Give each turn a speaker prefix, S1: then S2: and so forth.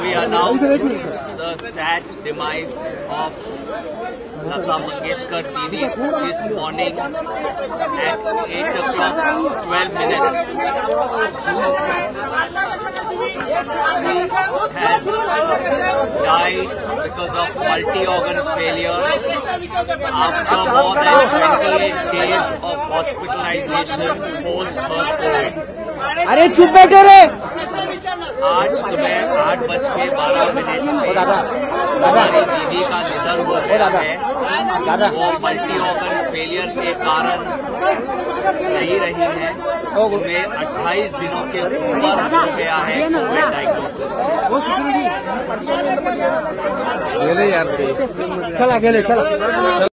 S1: we announce the sad demise of Lata Mangeshkar Didi this morning at 8 o'clock 12 minutes. He has died because of multi-organ failure after more than 28 days of hospitalization post-COVID.
S2: अरे चुप बैठो रे
S1: के बारह minute पे हमारी दीदी का निधन हो गया है वो मल्टी ऑर्गन फेलियर के कारण नहीं रही है। उन्हें 28 दिनों के ऊपर हो गया है कोविड डायग्नोसिस
S2: चला गेले चला।